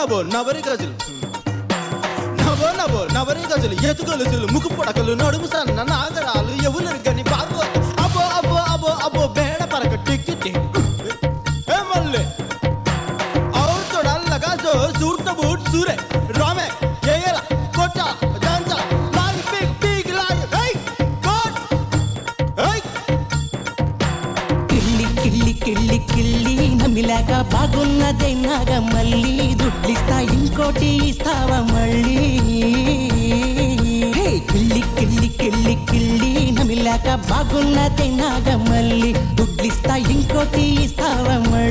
నబో నవరి గజలు నవో నబో నవరి గజలు ఎతుగొలుసులు ముక్కు పొడకలు నడుము సన్న నాగరాలు ఎవరు గని బాగో అబో అబో అబో అబో బేడ పరక టిక్కి ఏ మళ్ళీ అవును చూడాలగా సో సూర్త బూట్ సూరే రామే ఏయల కొట్ట జాంచ లాగి పీక్ పీక్ లాగి ఏయ్ కోట్ ఏయ్ కిల్లి కిల్లి కిల్లి కిల్లి నమిలాగా బాగున్నదే నాగ మళ్ళీ పోటీ ఇస్తావా మళ్ళీ. కిల్లి కిల్లి కిల్లి కిల్లి నమిలాక బాగున్నదే నాగ మళ్ళీ. గుడ్లిస్తా ఇంకోటి ఇస్తావా మళ్ళీ.